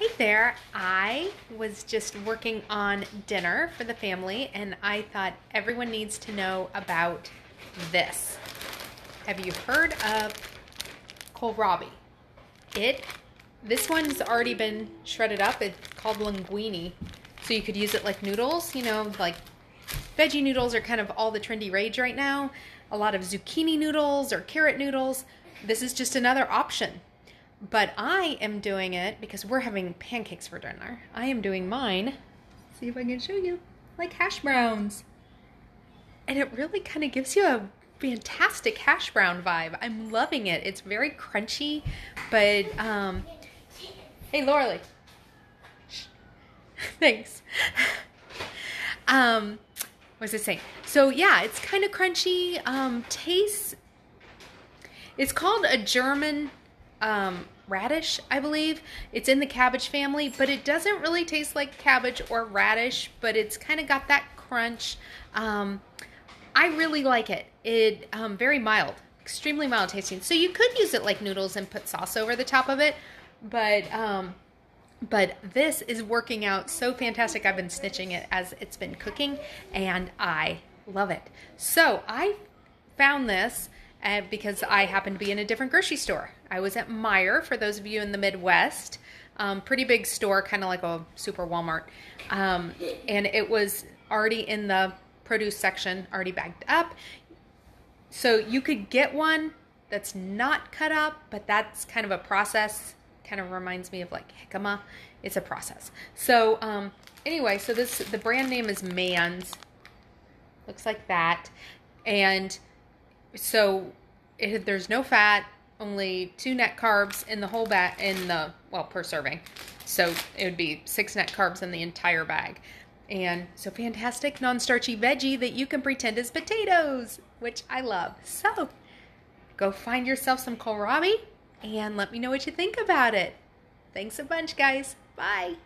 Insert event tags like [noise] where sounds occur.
Hey there, I was just working on dinner for the family and I thought everyone needs to know about this. Have you heard of kohlrabi? It, this one's already been shredded up. It's called linguine. So you could use it like noodles, you know, like veggie noodles are kind of all the trendy rage right now. A lot of zucchini noodles or carrot noodles. This is just another option. But I am doing it because we're having pancakes for dinner. I am doing mine. See if I can show you. Like hash browns. And it really kind of gives you a fantastic hash brown vibe. I'm loving it. It's very crunchy, but um Hey Lauralee. [laughs] Thanks. [laughs] um what was I saying? So yeah, it's kind of crunchy. Um tastes it's called a German um, radish, I believe. It's in the cabbage family, but it doesn't really taste like cabbage or radish, but it's kind of got that crunch. Um, I really like it. It um, very mild, extremely mild tasting. So you could use it like noodles and put sauce over the top of it, but um, but this is working out so fantastic. I've been snitching it as it's been cooking, and I love it. So I found this uh, because I happened to be in a different grocery store. I was at Meijer, for those of you in the Midwest, um, pretty big store, kind of like a super Walmart. Um, and it was already in the produce section, already bagged up. So you could get one that's not cut up, but that's kind of a process. Kind of reminds me of like jicama. It's a process. So um, anyway, so this the brand name is Mann's. Looks like that, and so it, there's no fat, only two net carbs in the whole bag in the well per serving. So it would be six net carbs in the entire bag. And so fantastic non-starchy veggie that you can pretend is potatoes, which I love. So go find yourself some kohlrabi and let me know what you think about it. Thanks a bunch, guys. Bye.